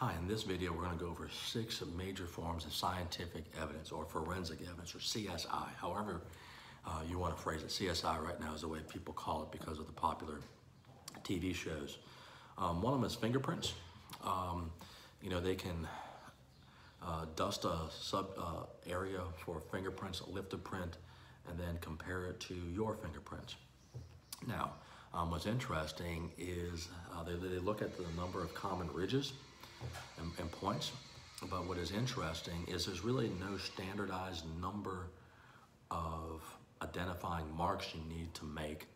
Hi, in this video we're going to go over six major forms of scientific evidence or forensic evidence or CSI, however uh, you want to phrase it. CSI right now is the way people call it because of the popular TV shows. Um, one of them is fingerprints. Um, you know, they can uh, dust a sub uh, area for fingerprints, lift a print, and then compare it to your fingerprints. Now, um, what's interesting is uh, they, they look at the number of common ridges and, and points. But what is interesting is there's really no standardized number of identifying marks you need to make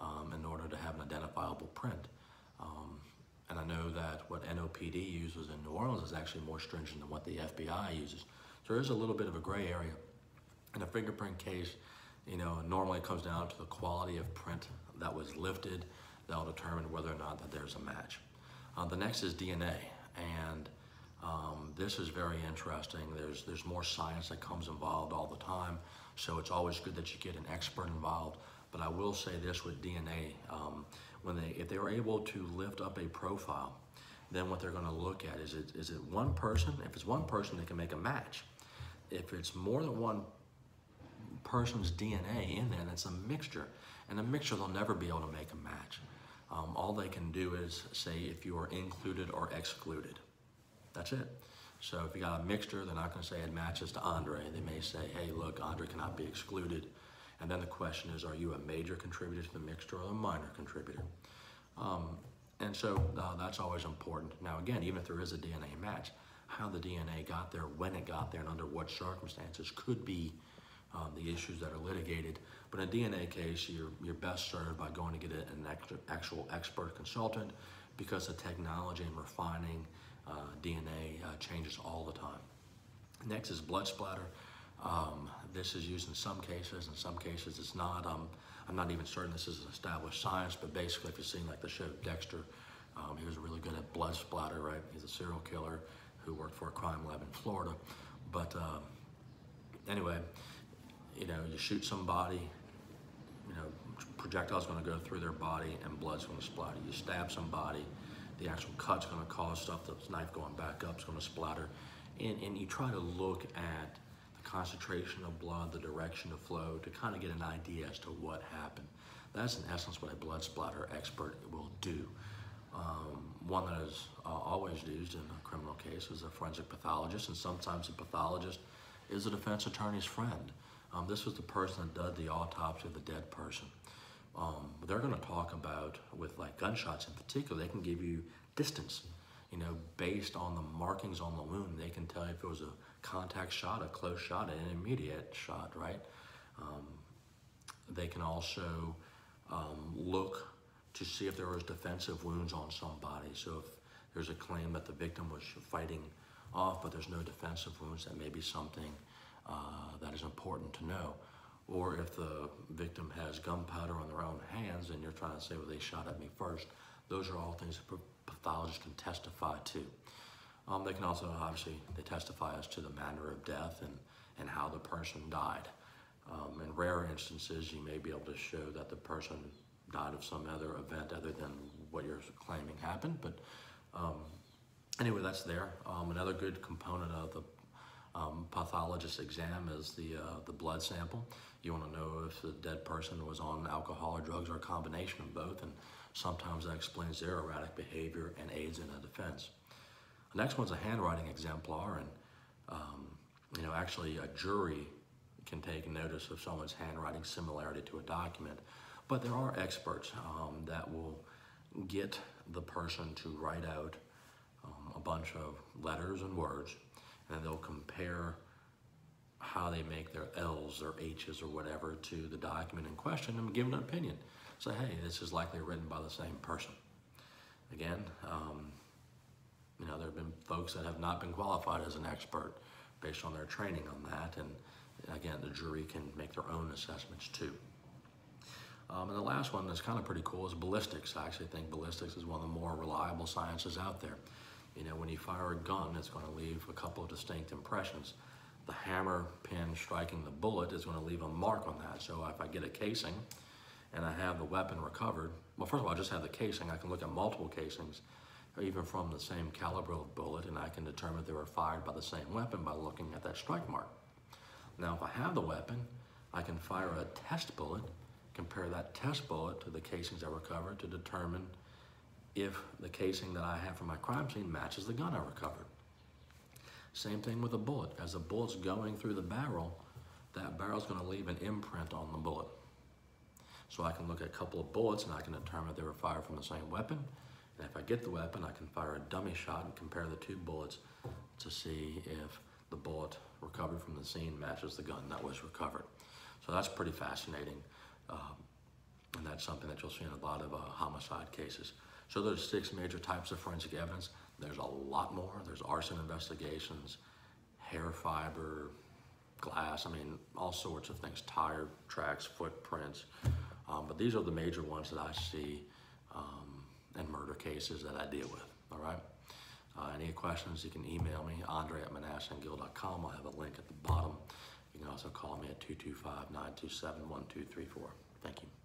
um, in order to have an identifiable print. Um, and I know that what NOPD uses in New Orleans is actually more stringent than what the FBI uses. So there is a little bit of a gray area. In a fingerprint case, you know, normally it comes down to the quality of print that was lifted. That'll determine whether or not that there's a match. Uh, the next is DNA and um, this is very interesting. There's there's more science that comes involved all the time, so it's always good that you get an expert involved. But I will say this with DNA, um, when they if they were able to lift up a profile, then what they're going to look at is it is it one person? If it's one person, they can make a match. If it's more than one person's DNA in there, it's a mixture, and a mixture they'll never be able to make a match. Um, all they can do is say if you are included or excluded. That's it. So if you got a mixture, they're not going to say it matches to Andre. They may say, hey, look, Andre cannot be excluded. And then the question is, are you a major contributor to the mixture or a minor contributor? Um, and so uh, that's always important. Now, again, even if there is a DNA match, how the DNA got there, when it got there, and under what circumstances could be um, the issues that are litigated. But in a DNA case, you're, you're best served by going to get an actual expert consultant because the technology and refining uh, DNA uh, changes all the time. Next is blood splatter. Um, this is used in some cases, in some cases it's not. Um, I'm not even certain this is established science, but basically if you've seen like the show Dexter, um, he was really good at blood splatter, right? He's a serial killer who worked for a crime lab in Florida. But um, anyway, you know, you shoot somebody, you know, projectile's gonna go through their body and blood's gonna splatter. You stab somebody, the actual cut's gonna cause stuff, the knife going back up is gonna splatter. And, and you try to look at the concentration of blood, the direction of flow to kind of get an idea as to what happened. That's in essence what a blood splatter expert will do. Um, one that is uh, always used in a criminal case is a forensic pathologist, and sometimes a pathologist is a defense attorney's friend. Um, this was the person that did the autopsy of the dead person. Um, they're going to talk about, with like gunshots in particular, they can give you distance. You know, based on the markings on the wound, they can tell if it was a contact shot, a close shot, an immediate shot, right? Um, they can also um, look to see if there was defensive wounds on somebody. So if there's a claim that the victim was fighting off, but there's no defensive wounds, that may be something uh, that is important to know. Or if the victim has gunpowder on their own hands and you're trying to say, well, they shot at me first, those are all things that pathologists can testify to. Um, they can also, obviously, they testify as to the manner of death and, and how the person died. Um, in rare instances, you may be able to show that the person died of some other event other than what you're claiming happened. But um, anyway, that's there. Um, another good component of the um, pathologist exam is the, uh, the blood sample. You want to know if the dead person was on alcohol or drugs or a combination of both, and sometimes that explains their erratic behavior and aids in a defense. The next one's a handwriting exemplar, and um, you know, actually a jury can take notice of someone's handwriting similarity to a document, but there are experts um, that will get the person to write out um, a bunch of letters and words and they'll compare how they make their L's or H's or whatever to the document in question and give an opinion. Say, hey, this is likely written by the same person. Again, um, you know, there have been folks that have not been qualified as an expert based on their training on that, and again, the jury can make their own assessments too. Um, and the last one that's kind of pretty cool is ballistics. I actually think ballistics is one of the more reliable sciences out there. You know, when you fire a gun, it's going to leave a couple of distinct impressions. The hammer pin striking the bullet is going to leave a mark on that. So if I get a casing and I have the weapon recovered, well, first of all, I just have the casing. I can look at multiple casings even from the same caliber of bullet, and I can determine they were fired by the same weapon by looking at that strike mark. Now, if I have the weapon, I can fire a test bullet, compare that test bullet to the casings I recovered to determine if the casing that I have from my crime scene matches the gun I recovered. Same thing with a bullet. As the bullet's going through the barrel, that barrel's gonna leave an imprint on the bullet. So I can look at a couple of bullets and I can determine if they were fired from the same weapon. And if I get the weapon, I can fire a dummy shot and compare the two bullets to see if the bullet recovered from the scene matches the gun that was recovered. So that's pretty fascinating. Um, and that's something that you'll see in a lot of uh, homicide cases. So there's six major types of forensic evidence. There's a lot more. There's arson investigations, hair fiber, glass, I mean, all sorts of things, tire tracks, footprints. Um, but these are the major ones that I see um, in murder cases that I deal with, all right? Uh, any questions, you can email me, andre at manassehandgill.com. I'll have a link at the bottom. You can also call me at 225 927 1234. Thank you.